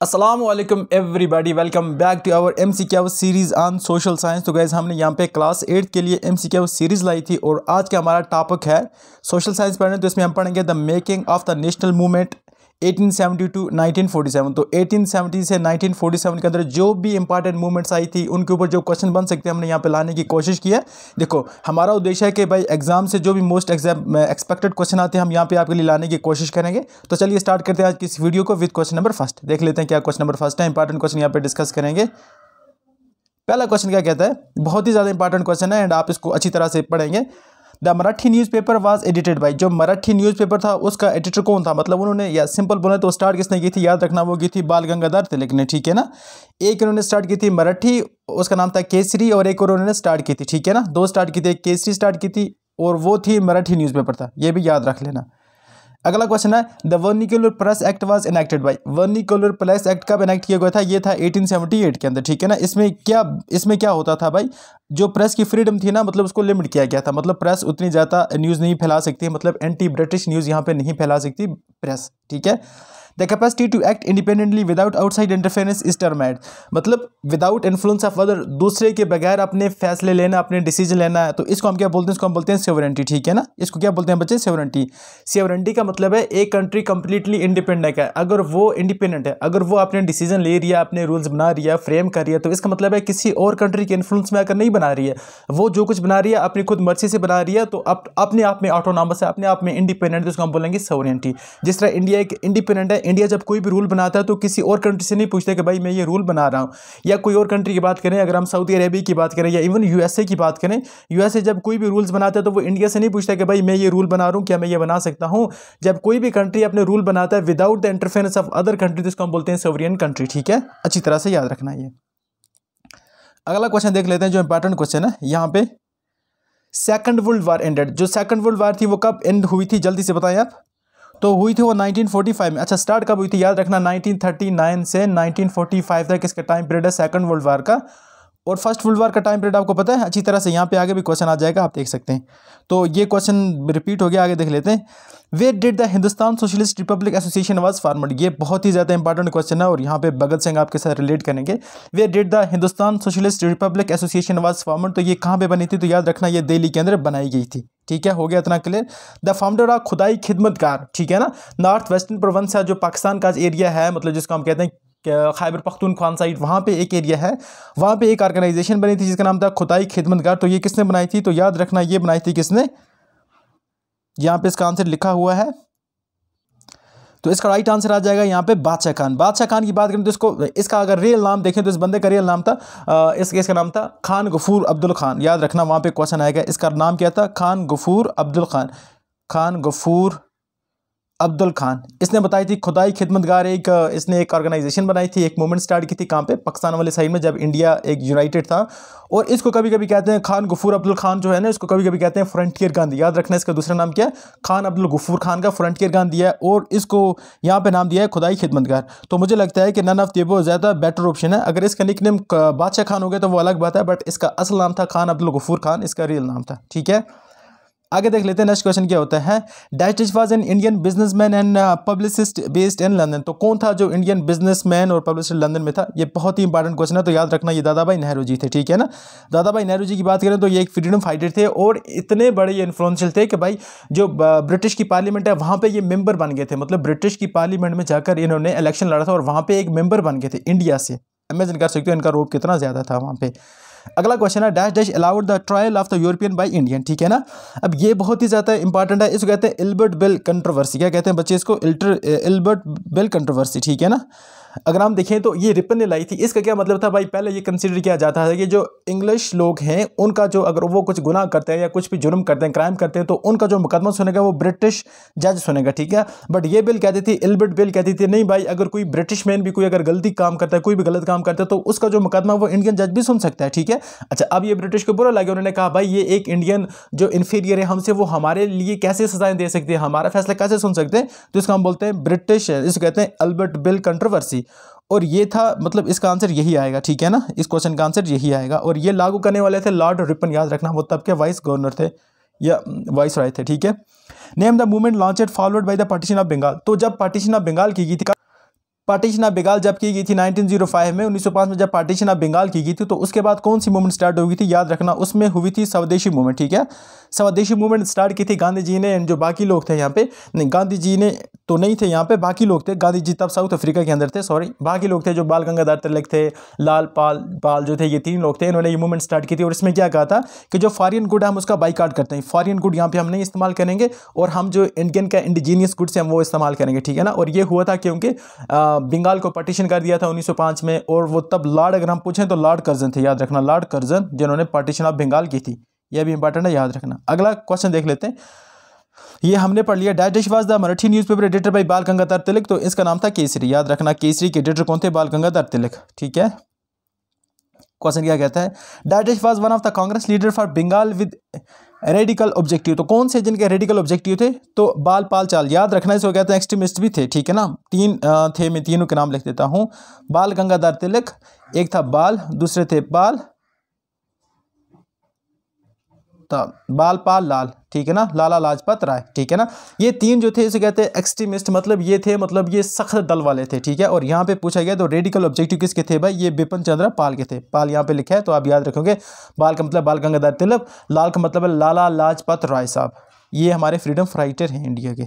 Aslam everybody welcome back to our M C series on social science तो guys हमने यहाँ पे क्लास एट के लिए एम सी सीरीज़ लाई थी और आज का हमारा टॉपिक है सोशल साइंस पढ़ने। तो इसमें हम पढ़ेंगे the making of the national movement 1870 to 1947 तो 1870 से 1947 के अंदर जो भी इंपॉर्टेंट मूवमेंट्स आई थी, उनके ऊपर जो क्वेश्चन बन सकते हैं, हमने यहाँ पे लाने की कोशिश की है। देखो, हमारा उद्देश्य है कि भाई एग्ज़ाम से जो भी मोस्ट एग्ज़ाम एक्सपेक्टेड क्वेश्चन आते हैं, हम यहाँ पे आपके लिए लाने की कोशिश करेंगे। तो चलिए स्टार्ट करते हैं आज की इस वीडियो को विद क्वेश्चन नंबर फ़र्स्ट देख लेते हैं क्या क्वेश्चन नंबर फ़र्स्ट है। इंपॉर्टेंट क्वेश्चन यहाँ पे डिस्कस करेंगे। पहला क्वेश्चन क्या कहता है? बहुत ही ज़्यादा इंपॉर्टेंट क्वेश्चन है एंड आप इसको अच्छी तरह से पढ़ेंगे। The Marathi newspaper was edited by जो मराठी न्यूज़पेपर था, उसका एडिटर कौन था? मतलब उन्होंने, या सिंपल बोले तो स्टार्ट किसने की थी? याद रखना, वो की थी बाल गंगाधर तिलक ने, ठीक है ना? एक उन्होंने स्टार्ट की थी मराठी, उसका नाम था केसरी, और एक और उन्होंने स्टार्ट की थी, ठीक है ना? दो स्टार्ट की थी, एक केसरी स्टार्ट की थी, और वो थी मराठी न्यूज़पेपर था, ये भी याद रख लेना। अगला क्वेश्चन है the vernacular press act was enacted by vernacular press act कब इनेक्ट किया गया था? ये था 1878 के अंदर, ठीक है ना? इसमें क्या इसमें क्या होता था भाई? जो प्रेस की फ्रीडम थी ना मतलब उसको लिमिट किया गया था। मतलब प्रेस उतनी ज़्यादा न्यूज़ नहीं फैला सकती मतलब एंटी ब्रिटिश न्यूज़ यहाँ पर नहीं फैला सकती प्रेस ठीक है? The capacity to act independently without outside interference is termed मतलब विदाउट इन्फ्लुएंस ऑफ़ अदर दूसरे के बगैर अपने फैसले लेना अपने डिसीज़न लेना है तो इसको हम क्या बोलते हैं? इसको हम बोलते हैं सेवरेंटी ठीक है ना? इसको क्या बोलते हैं बच्चे? सेवरेंटी सेवरेंटी का मतलब है एक कंट्री कंप्लीटली इंडिपेंडेंट है। अगर वो इंडिपेंडेंट है अगर वो अपने डिसीज़न ले रही है अपने रूल्स बना रही है फ्रेम कर रही है तो इसका मतलब है किसी और कंट्री के इन्फ्लुएंस में आकर नहीं बना रही है वो जो कुछ बना रही है अपनी खुद मर्ज़ी से बना रही है तो अप, अपने आप में ऑटोनॉमस है अपने आप में इंडिपेंडेंट तो उसको हम बोलेंगे सोवरेंटी जिस तरह इंडिया एक इंडिपेंडेंट है इंडिया जब कोई भी रूल बनाता है तो किसी और कंट्री से नहीं पूछता कि भाई मैं ये रूल बना रहा हूँ। या कोई और कंट्री की बात करें, अगर हम सऊदी अरेबिया की बात करें या इवन यूएसए की बात करें यूएसए जब कोई भी रूल्स बनाता है तो वो इंडिया से नहीं पूछता कि भाई मैं ये रूल बना रहा हूँ, क्या मैं ये बना सकता हूँ? जब कोई भी कंट्री अपने रूल बनाता है without the interference of other country इसको हम बोलते हैं सोवरियन कंट्री ठीक है? अच्छी तरह से याद रखना ये। अगला क्वेश्चन देख लेते हैं, जो इंपॉर्टेंट क्वेश्चन है, यहाँ पे। सेकंड वर्ल्ड वार एंडेड जो सेकंड वर्ल्ड वार थी, वो कब एंड हुई थी? जल्दी से बताएँ आप। तो हुई थी वो 1945 में। अच्छा स्टार्ट कब हुई थी? याद रखना 1939 से 1945 तक इसका टाइम पीरियड है सेकंड वर्ल्ड वार का। और फ़र्स्ट वर्ल्ड वार का टाइम पीरियड आपको पता है, अच्छी तरह से यहाँ पे आगे भी क्वेश्चन आ जाएगा, आप देख सकते हैं। तो ये क्वेश्चन रिपीट हो गया, आगे देख लेते हैं। Where did the Hindustan socialist republic association was formed ये बहुत ही ज़्यादा इंपॉर्टेंट क्वेश्चन है और यहाँ पे भगत सिंह आपके साथ रिलेट करेंगे। Where did the Hindustan socialist republic association was formed तो ये कहाँ पे बनी थी? तो याद रखना, ये दिल्ली के अंदर बनाई गई थी। ठीक है, हो गया इतना क्लियर द फाउंडर ऑफ़ खुदाई खिदमतकार ठीक है ना? नॉर्थ वेस्टर्न प्रोवेंस है, जो पाकिस्तान का एरिया है मतलब जिसको हम कहते हैं खैबर पख्तूनख्वान साइड, वहाँ पे एक एरिया है। वहाँ पे एक ऑर्गेनाइजेशन बनी थी जिसका नाम था खुदाई खिदमतगार तो ये किसने बनाई थी? तो याद रखना, ये बनाई थी किसने? यहाँ पे इसका आंसर लिखा हुआ है। तो इसका राइट आंसर आ जाएगा यहाँ पे बादशाह खान। बादशाह खान की बात करें तो इसको, इसका अगर रियल नाम देखें तो इस बंदे का रियल नाम था इस, इसका नाम था खान गफूर अब्दुल खान। याद रखना, वहाँ पे क्वेश्चन आएगा। इसका नाम क्या था? खान गफूर अब्दुल खान। खान गफूर अब्दुल खान। इसने बताई थी, खुदाई खिदमतगार एक, इसने एक ऑर्गेनाइजेशन बनाई थी, एक मूवमेंट स्टार्ट की थी कहाँ पे? पाकिस्तान वाले साइड में जब इंडिया एक यूनाइटेड था। और इसको कभी कभी कहते हैं खान गफूर अब्दुल खान जो है ना, इसको कभी कभी कहते हैं फ्रंटियर गांधी याद रखना इसका दूसरा नाम क्या है? खान अब्दुल गफूर खान का फ्रंटियर गांधी है और इसको यहाँ पर नाम दिया है खुदाई खिदमतगार। तो मुझे लगता है कि नन ऑफ़ वो ज़्यादा बेटर ऑप्शन है। अगर इसका निक नेम बादशाह खान हो गया तो वो अलग बात है बट इसका असल नाम था खान अब्दुल गफूर खान, इसका रियल नाम था। ठीक है? आगे देख लेते हैं नेक्स्ट क्वेश्चन क्या होता है? Dash was an Indian businessman and publicist based in London तो कौन था जो इंडियन बिजनेसमैन और पब्लिसिस्ट लंदन में था? ये बहुत ही इंपॉर्टेंट क्वेश्चन है तो याद रखना ये दादा भाई नेहरू जी थे, ठीक है ना? दादा भाई नेहरू जी की बात करें तो ये एक फ्रीडम फाइटर थे और इतने बड़े ये इन्फ्लुएंशियल थे कि भाई जो ब्रिटिश की पार्लियामेंट है, वहाँ पर ये मेंबर बन गए थे। मतलब ब्रिटिश की पार्लियामेंट में जाकर इन्होंने इलेक्शन लड़ा था और वहाँ पर एक मेंबर बन गए थे इंडिया से। इमेजिन कर सकते हो इनका रोप कितना ज़्यादा था वहाँ पर अगला क्वेश्चन है dash dash allowed the trial of the European by Indian ठीक है ना? अब ये बहुत ही ज़्यादा इंपॉर्टेंट है, इसको कहते हैं एल्बर्ट बेल कंट्रोवर्सी क्या कहते हैं बच्चे इसको? एल्बर्ट बेल बिल कंट्रोवर्सी ठीक है ना? अगर हम देखें तो ये रिपन ने लाई थी। इसका क्या मतलब था भाई? पहले ये कंसिडर किया जाता है कि जो इंग्लिश लोग हैं, उनका जो अगर वो कुछ गुनाह करते हैं या कुछ भी जुर्म करते हैं क्राइम करते हैं तो उनका जो मुकदमा सुनेगा वो ब्रिटिश जज सुनेगा, ठीक है? बट ये बिल कहती थी इल्बर्ट बिल कहती थी, नहीं भाई, अगर कोई ब्रिटिश मैन भी कोई अगर गलती काम करता है, कोई भी गलत काम करता है तो उसका जो मुकदमा वो इंडियन जज भी सुन सकता है, ठीक है? अच्छा अब ये ब्रिटिश को बुरा लगे, उन्होंने कहा, भाई, ये एक इंडियन जो इन्फीरियर है हमसे, वो हमारे लिए कैसे सजाएँ दे सकते हैं? हमारा फैसला कैसे सुन सकते हैं? तो इसका हम बोलते हैं ब्रिटिश इसको कहते हैं अल्बर्ट बिल कंट्रोवर्सी और ये था मतलब इसका आंसर यही आएगा, ठीक है ना? इस क्वेश्चन का आंसर यही आएगा। और ये लागू करने वाले थे लॉर्ड रिपन याद रखना, वो तब के वाइस गवर्नर थे, या वाइस राय थे, ठीक है? Name the movement launched followed by the partition of Bengal तो जब पार्टीशन ऑफ़ बंगाल की गई थी पार्टीशन ऑफ़ बंगाल जब की गई थी 1905 में 1905 में जब पार्टीशन ऑफ़ बंगाल की गई थी तो उसके बाद कौन सी मूवमेंट स्टार्ट हुई थी, याद रखना, उसमें हुई थी स्वदेशी मूवमेंट ठीक है? स्वदेशी मूवमेंट स्टार्ट की थी गांधी जी ने एंड जो बाकी लोग थे यहाँ पे। नहीं गांधी जी ने तो नहीं थे यहाँ पे, बाकी लोग थे। गांधी जी तब साउथ अफ्रीका के अंदर थे सॉरी बाकी लोग थे जो बाल गंगाधर तिलक थे, लाल पाल पाल जो थे, ये तीन लोग थे, इन्होंने ये मूवमेंट स्टार्ट की थी। और इसमें क्या कहा था कि जो फॉरिन गुड है हम उसका बाइकाट करते हैं। फॉरिन गुड यहाँ पे हम नहीं इस्तेमाल करेंगे और हम जो इंडियन का इंडिजीनियस गुड्स हैं वो इस्तेमाल करेंगे, ठीक है ना? और ये हुआ था क्योंकि बंगाल को पार्टीशन कर दिया था उन्नीस सौ पाँच में और वो तब लॉर्ड अगर हम पूछें तो लॉर्ड कर्जन थे, याद रखना। लॉर्ड कर्जन जिन्होंने पार्टीशन ऑफ़ बंगाल की थी। यह भी इंपॉर्टेंट है, याद रखना। अगला क्वेश्चन देख लेते हैं। ये हमने पढ़ लिया dash was the Marathi newspaper editor by Bal Gangadhar Tilak तो इसका नाम था केसरी। याद रखना, केसरी के एडिटर कौन थे? बाल गंगाधर तिलक ठीक है? क्वेश्चन क्या कहता है? Dash was one of the Congress leader for Bengal with radical objective तो कौन से जिनके रेडिकल ऑब्जेक्टिव थे? तो बाल पाल चाल, याद रखना, इसको कहते हैं एक्सट्रीमिस्ट भी थे, ठीक है ना? तीन थे, मैं तीनों के नाम लिख देता हूँ। बाल गंगाधर तिलक, एक था बाल, दूसरे थे बाल तो बालपाल लाल, ठीक है ना? लाला लाजपत राय, ठीक है ना? ये तीन जो थे, इसे कहते हैं एक्सट्रीमिस्ट मतलब ये थे मतलब ये सख्त दल वाले थे, ठीक है? और यहाँ पे पूछा गया तो रेडिकल ऑब्जेक्टिव किसके थे भाई? ये बिपिन चंद्र पाल के थे। पाल यहाँ पे लिखा है तो आप याद रखोगे, बाल का मतलब बाल गंगाधर तिलक, लाल का मतलब है लाला लाजपत राय साहब। ये हमारे फ्रीडम फाइटर हैं इंडिया के।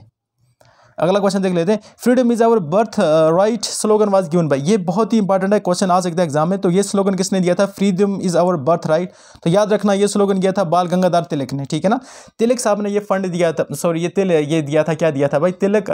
अगला क्वेश्चन देख लेते हैं। Freedom is our birth right slogan was given by ये बहुत ही इंपॉर्टेंट है क्वेश्चन आ सकता है एग्ज़ाम में। तो ये स्लोगन किसने दिया था? Freedom is our birth right तो याद रखना, ये स्लोगन दिया था? बाल गंगाधर तिलक ने, ठीक है ना? तिलक साहब ने ये फंड दिया था। सॉरी ये तिल, ये दिया था, क्या दिया था भाई? तिलक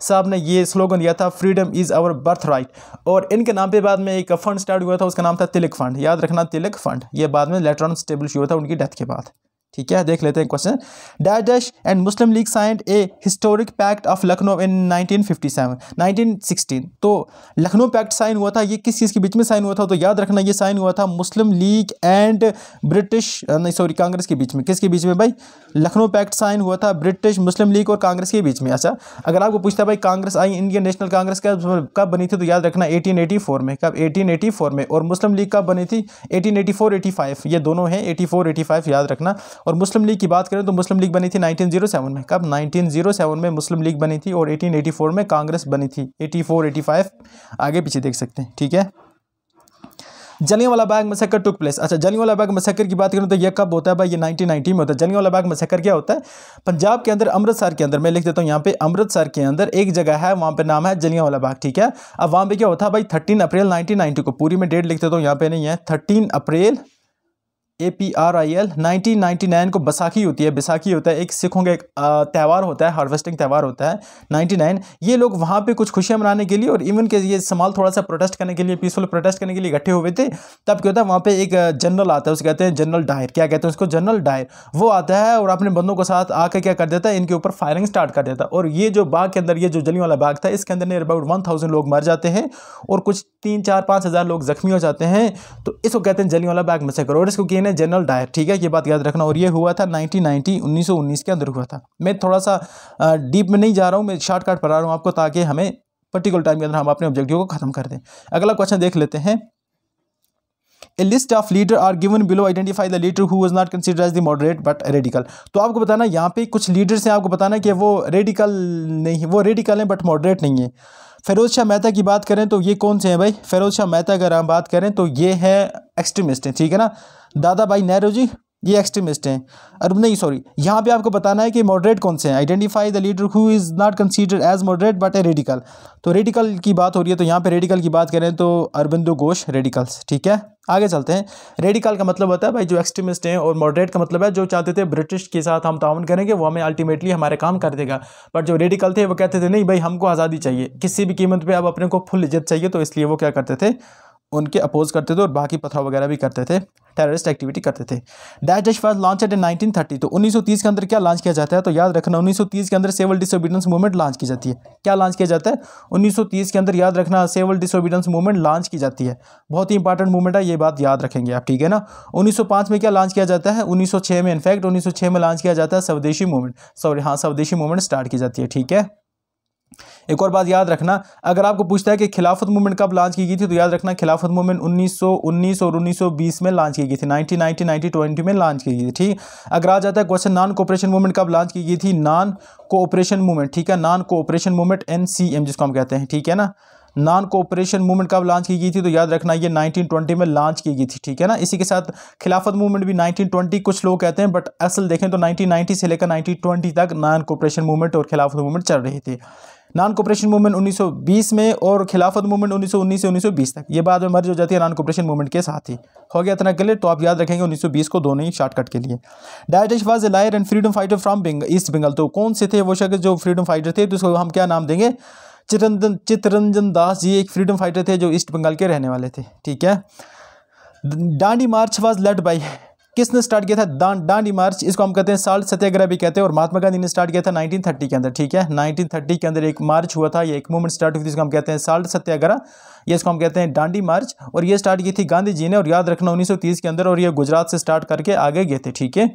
साहब ने ये स्लोगन दिया था freedom is our birth right और इनके नाम पर बाद में एक फंड स्टार्ट हुआ था, उसका नाम था तिलक फंड याद रखना, तिलक फंड ये बाद में लेटर ऑन स्टेबलिश हुआ था, उनकी डेथ के बाद। ठीक है, देख लेते हैं question dash dash and Muslim League signed a historic pact of Lucknow in 1957 1916 तो लखनऊ पैक्ट साइन हुआ था, ये किस चीज़ के बीच में साइन हुआ था? तो याद रखना, ये साइन हुआ था मुस्लिम लीग एंड ब्रिटिश नहीं सॉरी कांग्रेस के बीच में। किसके बीच में भाई? लखनऊ पैक्ट साइन हुआ था ब्रिटिश मुस्लिम लीग और कांग्रेस के बीच में। अच्छा अगर आपको पूछता भाई, Congress I Indian National Congress कब कब बनी थी? तो याद रखना एटीन में। कब? एटीन में। और मुस्लिम लीग कब बनी थी? एटीन एटी ये दोनों हैं एटी फोर याद रखना। और मुस्लिम लीग की बात करें तो मुस्लिम लीग बनी थी 1907 में। कब? 1907 में मुस्लिम लीग बनी थी और 1884 में कांग्रेस बनी थी। 84 85 आगे पीछे देख सकते हैं, ठीक है? जलियांवाला बाग मसक्कर टुक प्लेस अच्छा जलियांवाला बाग मसक्कर की बात करें तो ये कब होता है भाई? ये 1990 में होता है। जलियांवाला बाग मसक्कर क्या होता है? पंजाब के अंदर, अमृतसर के अंदर, मैं लिख देता हूँ यहाँ पे, अमृतसर के अंदर एक जगह है, वहाँ पे नाम है जलियांवाला बाग, ठीक है? अब वहाँ पे क्या होता है भाई? थर्टीन अप्रैल नाइनटीन को, पूरी में डेट लिख देता हूँ, यहाँ पे नहीं है। Thirteen April A P R I L nineteen ninety nine को बैसाखी होती है। बैसाखी होता है, एक सिखों का एक त्यौहार होता है हार्वेस्टिंग त्यौहार होता है नाइन्टी नाइन ये लोग वहाँ पे कुछ खुशियाँ मनाने के लिए और इवन के ये समाल थोड़ा सा प्रोटेस्ट करने के लिए पीसफुल प्रोटेस्ट करने के लिए इकट्ठे हुए थे। तब क्या होता है, वहाँ पे एक जनरल आता है, उसे कहते हैं जनरल डायर क्या कहते हैं उसको? जनरल डायर वो आता है और अपने बंदों के साथ आकर क्या कर देता है, इनके ऊपर फायरिंग स्टार्ट कर देता है। और ये जो बाग के अंदर, ये जो जली वाला बाग था, इसके अंदर नियर अबाउट वन थाउज़ेंड लोग मर जाते हैं और कुछ तीन चार पाँच हज़ार लोग जख्मी हो जाते हैं। तो इसको कहते हैं जली वाला बाग में से करो और इसको कहना है जनरल डायर ठीक है, ये बात याद रखना। और ये हुआ था 1990 1919 के अंदर हुआ था। मैं थोड़ा सा डीप में नहीं जा रहा हूँ, मैं शॉर्टकट पढ़ा रहा हूँ आपको ताकि हमें पर्टिकुलर टाइम के अंदर हम अपने ऑब्जेक्टिव को खत्म कर दें। अगला क्वेश्चन देख लेते हैं। A list of leader are given below identify the leader who was not consider as the moderate but radical तो आपको बताना, यहाँ पे कुछ लीडर्स हैं, आपको बताना कि वो रेडिकल नहीं वो रेडिकल हैं बट मॉडरेट नहीं है। फिरोज शाह मेहता की बात करें तो ये कौन से हैं भाई? फिरोज शाह मेहता अगर हम बात करें तो ये है एक्सट्रीमिस्ट हैं, ठीक है ना? दादा भाई नेहरू जी, ये एक्सट्रीमिस्ट हैं। और नहीं सॉरी यहाँ पे आपको बताना है कि मॉडरेट कौन से हैं? Identify the leader who is not considered as moderate but a radical तो रेडिकल की बात हो रही है तो यहाँ पे रेडिकल की बात करें तो अरबिंदो घोष रेडिकल्स ठीक है? आगे चलते हैं। रेडिकल का मतलब होता है, भाई, जो एक्सट्रीमिस्ट हैं और मॉडरेट का मतलब है, जो चाहते थे ब्रिटिश के साथ हम ताउन करेंगे, वो हमें अल्टीमेटली हमारे काम कर देगा। बट जो रेडिकल थे, वो कहते थे, नहीं भाई, हमको आज़ादी चाहिए। किसी भी कीमत पर अब अपने को फुल इज़्ज़त चाहिए तो इसलिए वो क्या करते थे? उनके अपोज करते थे और बाकी पथराव वगैरह भी करते थे टेररिस्ट एक्टिविटी करते थे। Dash dash was launch at in 1930 तो 1930 के अंदर क्या लॉन्च किया जाता है? तो याद रखना 1930 के अंदर सिविल डिसोबीडेंस मूवमेंट लॉन्च की जाती है। क्या लॉन्च किया जाता है? 1930 के अंदर याद रखना सिविल डिसोबीडेंस मूवमेंट लॉन्च की जाती है। बहुत ही इंपॉर्टेंट मूवमेंट है, ये बात याद रखेंगे आप, ठीक है ना? उन्नीस में क्या लॉन्च किया जाता है? उन्नीस सौ छः में इनफैक्ट उन्नीस सौ छः में लॉन्च किया जाता है, स्वदेशी मूवमेंट सॉरी हाँ स्वदेशी मूवमेंट स्टार्ट की जाती है, ठीक है? एक और बात याद रखना, अगर आपको पूछता है कि खिलाफत मूवमेंट कब लॉन्च की गई थी तो याद रखना खिलाफत मूवमेंट 1919 और 1920 में लॉन्च की गई थी 1990 90 20 में लॉन्च की गई थी। ठीक अगर आ जाता है क्वेश्चन नॉन कोऑपरेशन मूवमेंट कब लॉन्च की गई थी नॉन कोऑपरेशन मूवमेंट ठीक है? नॉन कोऑपरेशन मूवमेंट एनसीएम जिसको हम कहते हैं, ठीक है ना? नॉन कोऑपरेशन मूवमेंट कब लॉन्च की गई थी तो याद रखना ये 1920 में लॉन्च की गई थी, ठीक है ना? इसी के साथ खिलाफत मूवमेंट भी 1920 कुछ लोग कहते हैं बट असल देखें तो 1990 से लेकर 1920 तक नॉन कोऑपरेशन मूवमेंट और खिलाफत मूवमेंट चल रही थी। नॉन कोऑपरेशन मूवमेंट 1920 में और खिलाफत मूवमेंट 1919 से 1920 तक। ये बाद में मर्ज हो जाती है नॉन कोऑपरेशन मूवमेंट के साथ ही। हो गया इतना क्लियर तो आप याद रखेंगे 1920 को दोनों ही शॉर्टकट के लिए। डायटिश was a lawyer and freedom fighter from East Bengal तो कौन से थे वो शख्स जो फ्रीडम फाइटर थे? तो उसको हम क्या नाम देंगे? चिरंजन चितरंजन दास जी एक फ्रीडम फाइटर थे जो ईस्ट बंगाल के रहने वाले थे। ठीक है? Dandi march was led by किसने स्टार्ट किया था? डांडी मार्च, इसको हम कहते हैं साल्ट सत्याग्रह भी कहते हैं, और महात्मा गांधी ने स्टार्ट किया था 1930 के अंदर, ठीक है? 1930 के अंदर एक मार्च हुआ था, ये एक मूवमेंट स्टार्ट हुई थी इसको हम कहते हैं साल्ट सत्याग्रह, ये इसको हम कहते हैं डांडी मार्च, और ये स्टार्ट की थी गांधी जी ने, और याद रखना उन्नीस सौ तीस के अंदर, और ये गुजरात से स्टार्ट करके आगे गए थे, ठीक है?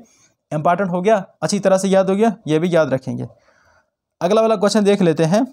इंपॉर्टेंट हो गया, अच्छी तरह से याद हो गया, ये भी याद रखेंगे। अगला वाला क्वेश्चन देख लेते हैं।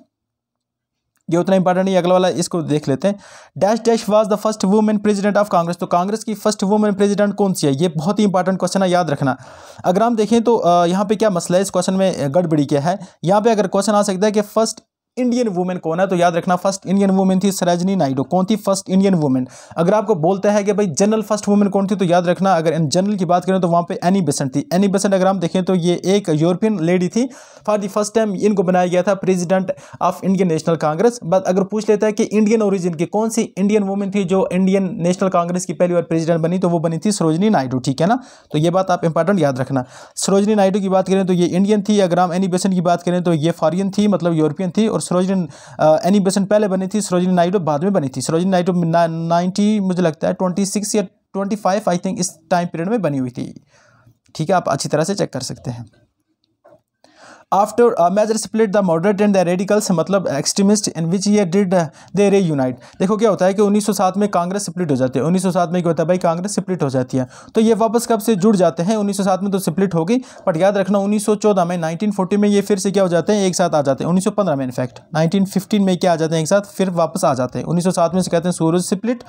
ये उतना इंपॉर्टेंट नहीं, अगला वाला इसको देख लेते हैं। Dash dash was the first women president of Congress तो कांग्रेस की फ़र्स्ट वुमेन प्रेसिडेंट कौन सी है? ये बहुत ही इंपॉर्टेंट क्वेश्चन है, याद रखना। अगर हम देखें तो यहाँ पे क्या मसला है? इस क्वेश्चन में गड़बड़ी क्या है? यहाँ पे अगर क्वेश्चन आ सकता है कि फ़र्स्ट इंडियन वुमेन कौन है? तो याद रखना फ़र्स्ट इंडियन वुमेन थी सरोजनी नायडू कौन थी फ़र्स्ट इंडियन वुमेन अगर आपको बोलते हैं कि भाई जनरल फ़र्स्ट वुमेन कौन थी तो याद रखना, अगर इन जनरल की बात करें तो वहाँ पे एनी बेसेंट थी। एनी बेसेंट अगर हम देखें तो ये एक यूरोपियन लेडी थी। फॉर दी फ़र्स्ट टाइम इनको बनाया गया था president of Indian National Congress but अगर पूछ लेता है कि इंडियन ओरिजिन की कौन सी इंडियन वुमेन थी जो इंडियन नेशनल कांग्रेस की पहली बार प्रेजिडेंट बनी तो वो बनी थी सरोजनी नायडू ठीक है ना? तो ये बात आप इंपॉर्टेंट याद रखना। सरोजनी नायडू की बात करें तो ये इंडियन थी। अगर हम एनी बेसेंट की बात करें तो ये फॉरियन थी मतलब यूरोपियन थी। और सरोजनी एनी बेसेंट पहले बनी थी, सरोजनी नायडू बाद में बनी थी। सरोजनी नायडू नाइन्टी मुझे लगता है ट्वेंटी सिक्स या ट्वेंटी फाइव आई थिंक इस टाइम पीरियड में बनी हुई थी। ठीक है, आप अच्छी तरह से चेक कर सकते हैं। After major split the moderate and the radicals मतलब extremist in which year did they reunite देखो क्या होता है कि 1907 में कांग्रेस स्प्लिट हो जाती है। 1907 में क्या होता है भाई? कांग्रेस स्प्लिट हो जाती है। तो ये वापस कब से जुड़ जाते हैं? 1907 में तो स्प्लिट हो गई बट याद रखना 1914 में 1940 में ये फिर से क्या हो जाते हैं? एक साथ आ जाते हैं। 1915 में इनफैक्ट 1915 में क्या आ जाते हैं? एक साथ फिर वापस आ जाते हैं। उन्नीस में से कहते हैं सूरज स्प्लिट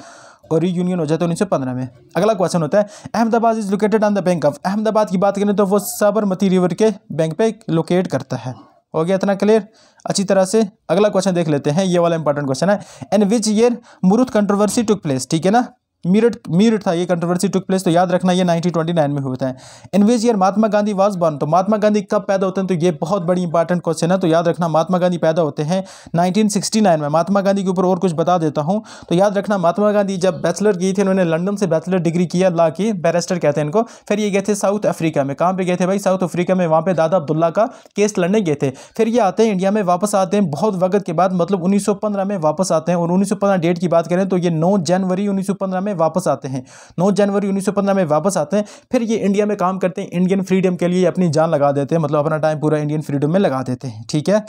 और रीयूनियन हो जाता है उन्नीस पंद्रह में। अगला क्वेश्चन होता है, Ahmedabad is located on the bank of Ahmedabad की बात करें तो वो साबरमती रिवर के बैंक पे लोकेट करता है। हो गया इतना क्लियर अच्छी तरह से। अगला क्वेश्चन देख लेते हैं, ये वाला इंपॉर्टेंट क्वेश्चन है। And which year Meerut controversy took place ठीक है ना? मीरट मीरट था, ये कंट्रोवर्सी टुक प्लेस तो याद रखना ये 1929 में होता है in which year Mahatma Gandhi was born तो महात्मा गांधी कब पैदा होते हैं? तो ये बहुत बड़ी इंपॉर्टेंट क्वेश्चन है तो याद रखना महात्मा गांधी पैदा होते हैं 1969 में। महात्मा गांधी के ऊपर और कुछ बता देता हूँ तो याद रखना महात्मा गांधी जब बैचलर गई थी, उन्होंने लंडन से बैचलर डिग्री किया, ला की बैरिस्टर कहते हैं इनको। फिर ये गए थे साउथ अफ्रीका में। कहाँ पे गए थे भाई? साउथ अफ्रीका में, वहाँ पे दादा अब्दुल्ला का केस लड़ने गए थे। फिर ये आते हैं इंडिया में, वापस आते हैं, बहुत वक्त के बाद मतलब उन्नीस सौ पंद्रह में वापस आते हैं। और उन्नीस सौ पंद्रह डेट की बात करें तो ये नौ जनवरी उन्नीस में वापस आते हैं। नौ जनवरी उन्नीस सौ पंद्रह में वापस आते हैं, फिर ये इंडिया में काम करते हैं, इंडियन फ्रीडम के लिए अपनी जान लगा देते हैं मतलब अपना टाइम पूरा इंडियन फ्रीडम में लगा देते हैं, ठीक है?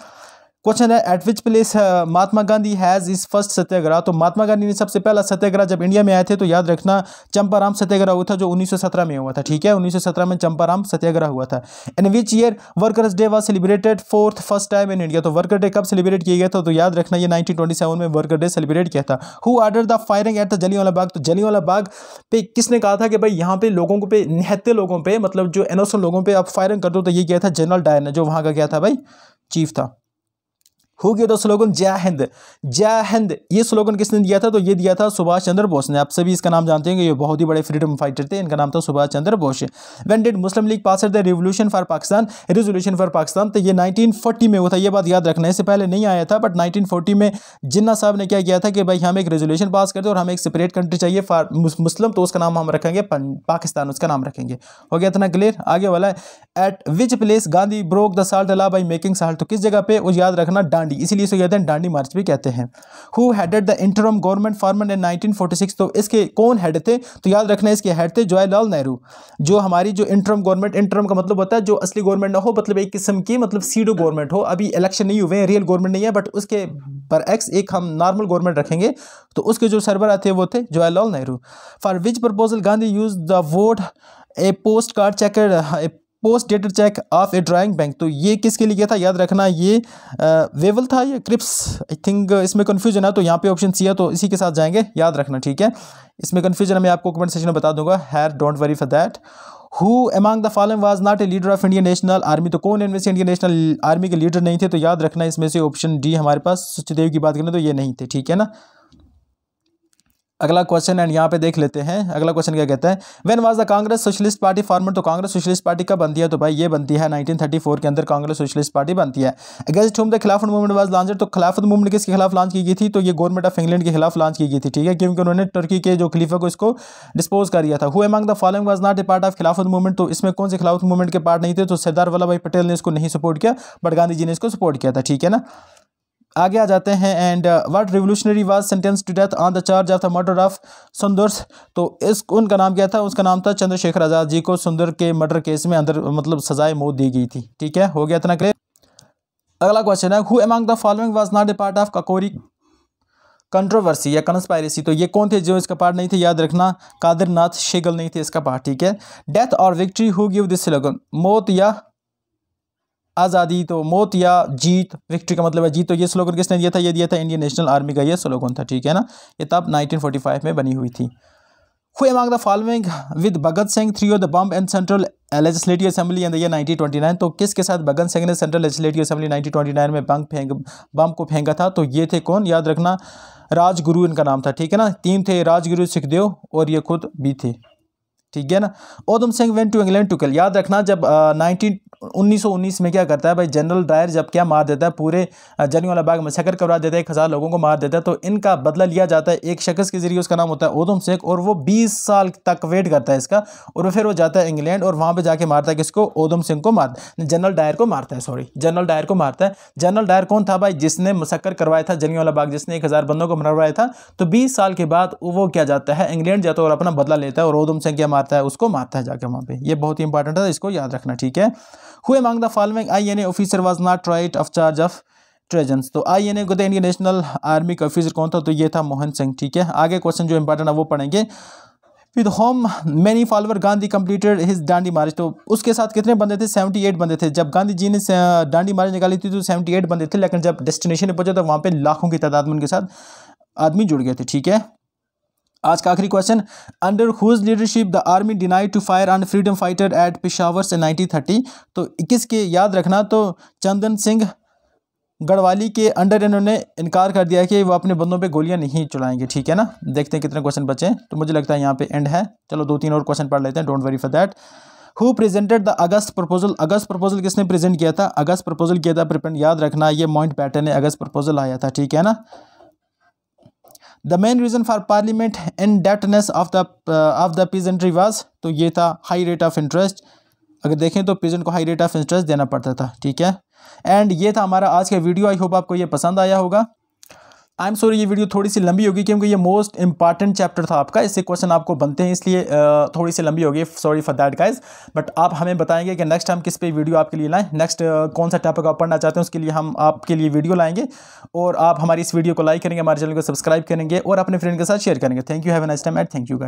क्वेश्चन है at which place Mahatma Gandhi has his first satyagraha तो महात्मा गांधी ने सबसे पहला सत्याग्रह जब इंडिया में आए थे तो याद रखना चंपाराम सत्याग्रह हुआ था, जो 1917 में हुआ था, ठीक है? 1917 में चंपाराम सत्याग्रह हुआ था। In which year workers day was celebrated fourth first time in India तो वर्कर डे कब सेलिब्रेट किया गया था? तो याद रखना, ये नाइनटीन में वर्कर डे सेलिब्रेट किया था। Who order the firing at the Jali Bagh तो जली बाग पे किसने कहा था कि भाई यहाँ पे लोगों को पे, निहत्ते लोगों पर मतलब जो इनोसेंट लोगों पर आप फायरिंग कर दो तो ये किया था जनरल डायर ने जो वहाँ का क्या था भाई? चीफ था। हो गया तो स्लोगन जय हिंद जय हिंद। ये स्लोगन किसने दिया था? तो ये दिया था सुभाष चंद्र बोस ने। आप सभी इसका नाम जानते हैं कि ये बहुत ही बड़े फ्रीडम फाइटर थे। इनका नाम था Subhash Chandra Bose. When did Muslim League pass the revolution for Pakistan resolution for Pakistan तो ये 1940 में हुआ था। ये बात याद रखना, इससे पहले नहीं आया था बट 1940 में जिन्ना साहब ने क्या किया था कि भाई हम एक रेजोल्यूशन पास करते और हमें एक सेपरेट कंट्री चाहिए फॉर मुस्लिम तो उसका नाम हम रखेंगे पाकिस्तान, उसका नाम रखेंगे। हो गया इतना क्लियर आगे वाला है। At which place Gandhi broke the salt law by making salt तो किस जगह पे? वो याद रखना डांडी इसीलिए इसे कहते हैं डांडी मार्च भी कहते हैं। Who headed the interim government formed in 1946 तो इसके कौन हेड थे? तो याद रखना इसके हेड थे जवाहरलाल नेहरू, जो हमारी जो इंटरम गवर्नमेंट इंटरम का मतलब होता है जो असली गवर्नमेंट ना हो मतलब एक किस्म की मतलब सीडो गवर्नमेंट हो। अभी इलेक्शन नहीं हुए हैं रियल गवर्नमेंट नहीं है बट उसके पर एक्स एक हम नॉर्मल गवर्नमेंट रखेंगे। तो उसके जो सरबरा थे वो थे Jawaharlal Nehru. For which proposal Gandhi use the word a post card checker post dated cheque of a drawing bank तो ये किसके लिए किया था? याद रखना, ये वेवल था, या क्रिप्स। आई थिंक इसमें कन्फ्यूज़न है तो यहाँ पे ऑप्शन सी है तो इसी के साथ जाएँगे। याद रखना, ठीक है? इसमें कन्फ्यूज़न मैं आपको कमेंट सेक्शन में बता दूँगा। Here don't worry for that who among the following was not a leader of Indian National Army तो कौन इनमें से इंडियन नेशनल आर्मी के लीडर नहीं थे? तो याद रखना, इसमें से ऑप्शन डी हमारे पास। सचदेव की बात करें तो ये नहीं थे, ठीक है ना? अगला क्वेश्चन एंड यहाँ पे देख लेते हैं। अगला क्वेश्चन क्या कहता है? When was the Congress Socialist Party former तो कांग्रेस सोशलिस्ट पार्टी कब बनती है? तो भाई ये बनती है 1934 के अंदर कांग्रेस सोशलिस्ट पार्टी बनती है। Against whom the Khilafat movement was launch तो खिलाफत मूवमेंट किसके खिलाफ लॉन्च की गई थी? तो ये गवर्नमेंट ऑफ़ इंग्लैंड के खिलाफ लॉन्च की गई थी, ठीक है? क्योंकि उन्होंने तुर्की के जो खलीफा को इसको डिस्पोज कर दिया था। Who among the following was not a part of Khilafat movement तो इसमें कौन से खिलाफत मूवमेंट के पार्ट नहीं थे? तो सरदार वल्लभ भाई पटेल ने इसको नहीं सपोर्ट किया बट गांधी जी ने इसको सपोर्ट किया था, ठीक है ना? आगे आ जाते हैं and what revolutionary was sentence to death on the charge of the murder of Saunders तो इस, उनका नाम क्या था? उसका नाम था चंद्रशेखर आज़ाद जी को सुंदर के मर्डर केस में अंदर मतलब सजाए मौत दी गई थी। ठीक है? हो गया इतना क्लियर अगला क्वेश्चन है who among the following was not a part of Kakori controversy या कंस्पायरेसी तो ये कौन थे जो इसका पार्ट नहीं थे? याद रखना कादिर नाथ शेगल नहीं थे इसका पार्ट ठीक है? डेथ और victory who give this slogan मौत या आज़ादी तो मौत या जीत विक्ट्री का मतलब है जीत तो ये स्लोगन किसने दिया था? ये दिया था इंडियन नेशनल आर्मी का ये स्लोगन था, ठीक है ना? ये तब 1945 में बनी हुई थी। Who among the following with Bhagat Singh threw of the bomb and central legislative assembly in the year 1929 तो किसके साथ भगत सिंह ने सेंट्रल लेजिस्लेटिव असेंबली 1929 में बम फेंक बम को फेंका था? तो ये थे कौन? याद रखना, राजगुरु इनका नाम था, ठीक है ना? तीन थे राजगुरु सुखदेव और ये खुद भी थे। ठीक है ना? Udham Singh went to England to kill याद रखना जब नाइनटीन 1919 में क्या करता है भाई? जनरल डायर जब क्या मार देता है, पूरे वाला बाग मसकर करवा देता है, एक हज़ार लोगों को मार देता है तो इनका बदला लिया जाता है। एक शख्स के ज़रिए उसका नाम होता है ओदम शेख और वो 20 साल तक वेट करता है इसका, और फिर वो जाता है इंग्लैंड और वहाँ पर जाके मारता है किसको? ओदम सिंह को मारता जनरल डायर को मारता है सॉरी जनरल डायर को मारता है। जनरल डायर कौन था भाई? जिसने मसक्कर करवाया था वाला बाग, जिसने एक हज़ार बंदों को मरवाया था। तो बीस साल के बाद वो क्या जाता है? इंग्लैंड जाता है और अपना बदला लेता है, और ओदम सिंह क्या मारता है, उसको मारता है जाकर वहाँ पर ये बहुत ही इंपॉर्टेंट है, इसको याद रखना, ठीक है? Who among the following I N A officer was not right of charge of treasons तो आई एन ए को इंडियन नेशनल आर्मी का ऑफिसर कौन था? तो ये था मोहन सिंह, ठीक है? आगे क्वेश्चन जो इंपॉर्टेंट है, वो पढ़ेंगे। With whom many follower Gandhi completed his Dandi march तो उसके साथ कितने बंदे थे? सेवेंटी एट बंदे थे। जब गांधी जी ने डांडी मार्च निकाली थी तो सेवेंटी एट बंदे थे, लेकिन जब डेस्टिनेशन पहुँचे तो वहाँ पे लाखों की तादाद में उनके साथ आदमी जुड़ गए थे, ठीक है? आज का आखिरी question under whose leadership the army denied to fire on freedom fighter at Peshawar से नाइनटीन थर्टी तो इक्कीस के याद रखना? तो चंदन सिंह गढ़वाली के अंडर इन्होंने इनकार कर दिया कि वो अपने बंदों पे गोलियाँ नहीं चलाएँगे, ठीक है ना? देखते हैं कितने क्वेश्चन बचे तो मुझे लगता है यहाँ पे एंड है। चलो दो तीन और क्वेश्चन पढ़ लेते हैं। Don't worry for that who presented the August proposal August proposal किसने प्रेजेंट किया था? अगस्त प्रपोजल किया था प्रिपेंट याद रखना, ये मॉइंट पैटर्न है अगस्त प्रपोजल आया था, ठीक है ना? The main reason for parliament indebtedness of the of the peasantry was तो ये था हाई रेट ऑफ़ इंटरेस्ट अगर देखें तो पीजेंट को हाई रेट ऑफ़ इंटरेस्ट देना पड़ता था, ठीक है? एंड ये था हमारा आज का वीडियो आई होप आपको ये पसंद आया होगा। आई एम सॉरी ये वीडियो थोड़ी सी लंबी होगी क्योंकि ये मोस्ट इंपॉर्टेंट चैप्टर था आपका। इससे क्वेश्चन आपको बनते हैं, इसलिए थोड़ी सी लंबी होगी। Sorry for that guys but आप हमें बताएँगे कि नेक्स्ट हम किस पे वीडियो आपके लिए लाएँ। नेक्स्ट कौन सा टॉपिक आप पढ़ना चाहते हैं, उसके लिए हम आपके लिए वीडियो लाएँगे। और आप हमारी इस वीडियो को लाइक करेंगे, हमारे चैनल को सब्सक्राइब करेंगे और अपने फ्रेंड के साथ शेयर करेंगे। Thank you have a nice time at thank you